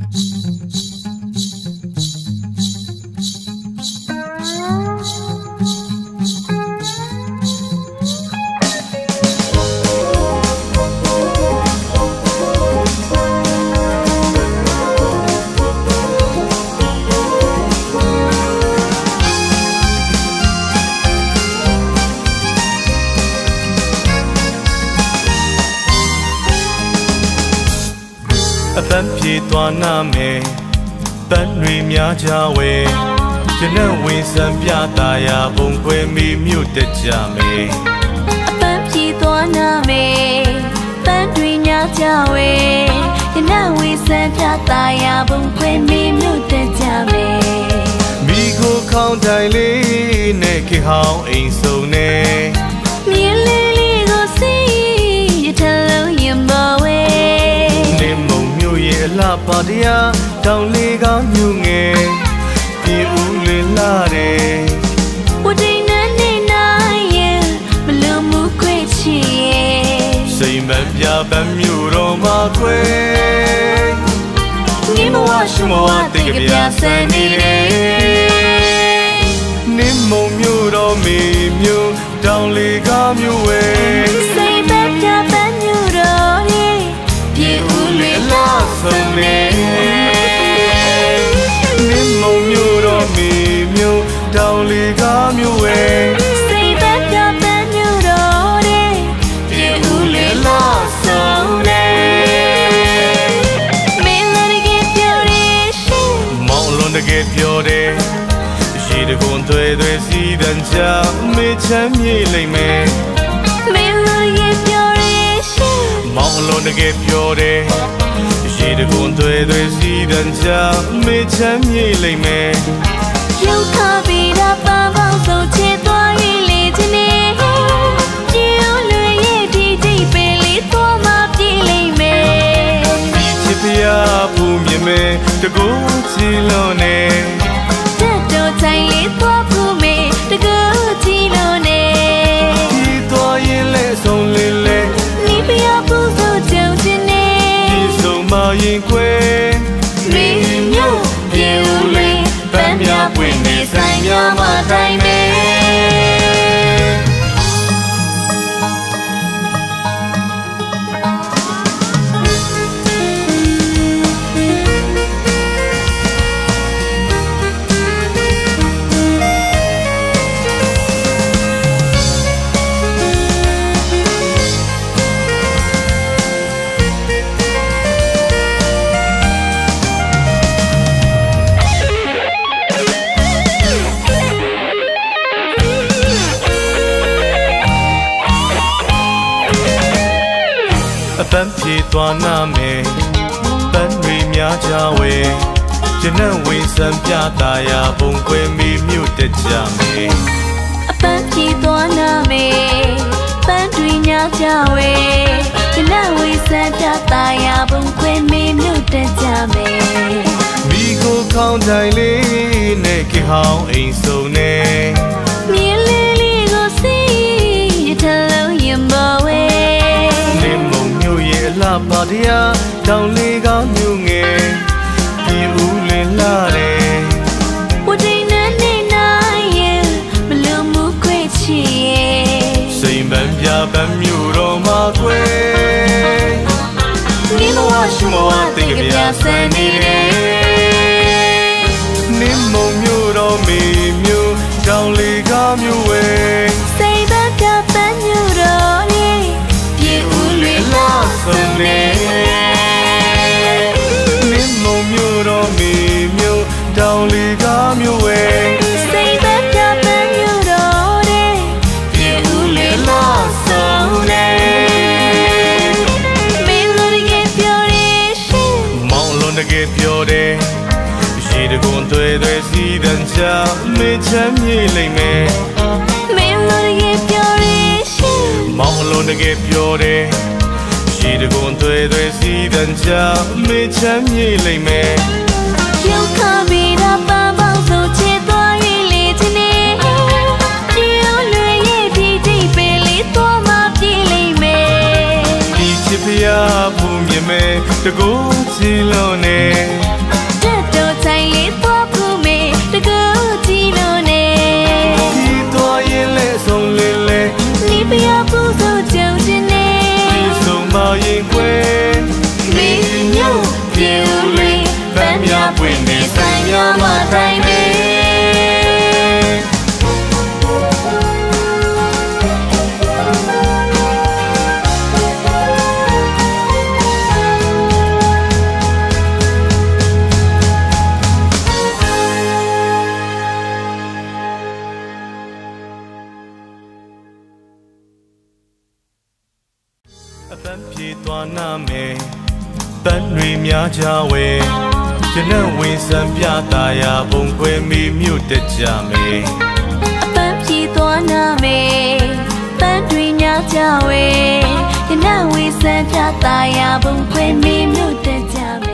happens. အပန်းပြေသွားနာမယ်ပန်းတွေများကြဝဲကျွန်တော်ဝင်စံပြတာယာဘုံခွဲမိမြို့တက်ကြမယ်အပန်းဖြီသွားနာမေပန်းတွေညာကြဝဲရနဝေစံပြတာယာဘုံခွေမေမြို့တက်ကြမေမိကိုခေါင်းတိုင်လေးနဲ့ခေဟောင်းအိမ်ဆုံးနဲ့ တရားတောင်လေးကမြို့ငယ်ပြေဦးလင်းလာတယ်ဝတိန်နဲ့နေနိုင်ရင်မလုံမှုခွေချီရဲ့စိမ်မပြပန်းမြို့တော်မှာခွဲငင်းမဝရှုမဝတိတ်ကပြဆန်နေတယ်နေမုံမြို့တော်မေမြို့တောင်လေးက ချမ်းမြေလိမ့်မယ်မင်းလည်းပြောရရှိမောင်လွန်တကယ်ပြောတယ်ရှိတကွန်သွဲသွဲစီတန်ချမေချမ်းမြေလိမ့်မယ်ရုပ်ခပြီးတာပန်းပေါင်းစုံချေသွား၍ ဆုံးမ ကြဝဲကျွန်တော်ဝင်စံပြတာယာဘုံခွဲမိမြို့တက်ကြမယ်အပန်းဖြီသွားနာမေပန်းတွေညာကြဝဲဒီလဝေးစံပြတာယာဘုံခွေမေမြို့တက်ကြမေမိကိုခေါင်းတိုင်လေးနဲ့ခေဟောင်းအိမ်ဆုံးနဲ့မြင်းလေးလေးကိုစီးရထလုံးရင်မဝဲနေမုံမြို့ရဲ့အလှပါတရားတောင်လေးကမြို့ငယ် စိမ်ပန်းပြပန်းမြို့တော်မှာခွဲငင်းမဝရှုမဝတိတ်ကပြဆ င်လွန်တကယ်ပြောတယ်ရှိတကွန်သွဲသွဲစီတန်ချမေချမ်းမြေလိမ့်မယ်မင်းလည်းကပြောရရှိမောင်လွန်တကယ်ပြောတယ်ရှိတကွန်သွဲသွဲစီတန်ချမေချမ်းမြေလိမ့်မယ်ရုပ်ခပြီးတာပန်းပေါင်းစုံချေသွား၍လေ န်းများပွင့်နေဆိုင်များမတိုင်းနေအပန်းပြေသွားနာမယ်တန်တွေများကြဝဲ ကျွန်တော်ဝင်စံပြတာယာဘုံခွဲမိမြို့တက်ကြမယ်အပန်းဖြီသွားနာမေပန်းတွေများကြဝဲဒီနဝေစံပြတာယာဘုံခွေမီမြို့တက်ကြမေ